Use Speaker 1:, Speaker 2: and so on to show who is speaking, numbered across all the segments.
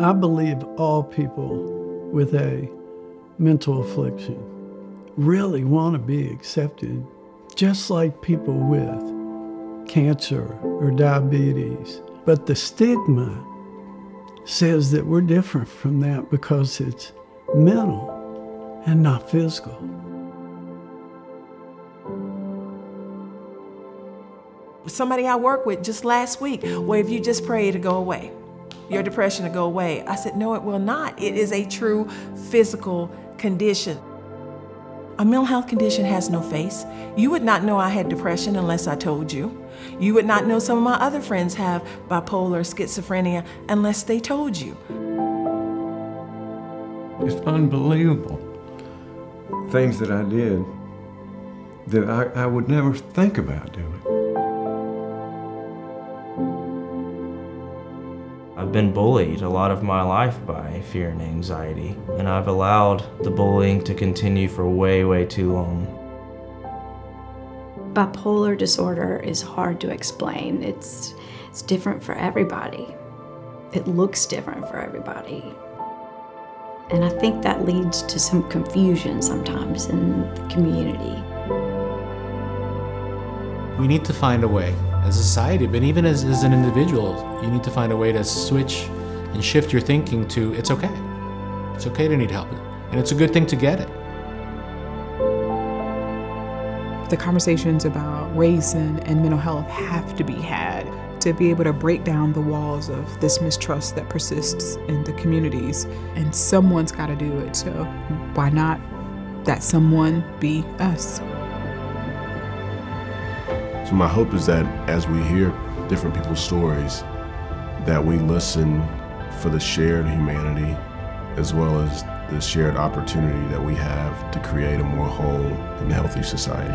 Speaker 1: I believe all people with a mental affliction really want to be accepted, just like people with cancer or diabetes. But the stigma says that we're different from that because it's mental and not physical.
Speaker 2: Somebody I work with just last week, well, if you just pray to go away, your depression to go away. I said, no, it will not. It is a true physical condition. A mental health condition has no face. You would not know I had depression unless I told you. You would not know some of my other friends have bipolar, schizophrenia, unless they told you.
Speaker 3: It's unbelievable. Things that I did that I, I would never think about doing.
Speaker 4: I've been bullied a lot of my life by fear and anxiety, and I've allowed the bullying to continue for way, way too long.
Speaker 5: Bipolar disorder is hard to explain. It's, it's different for everybody. It looks different for everybody. And I think that leads to some confusion sometimes in the community.
Speaker 6: We need to find a way as a society, but even as, as an individual, you need to find a way to switch and shift your thinking to it's okay. It's okay to need help. And it's a good thing to get it.
Speaker 7: The conversations about race and, and mental health have to be had to be able to break down the walls of this mistrust that persists in the communities. And someone's got to do it. So why not that someone be us?
Speaker 8: So my hope is that as we hear different people's stories, that we listen for the shared humanity as well as the shared opportunity that we have to create a more whole and healthy society.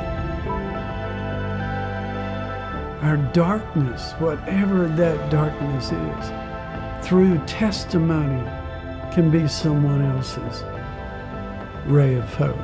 Speaker 1: Our darkness, whatever that darkness is, through testimony can be someone else's ray of hope.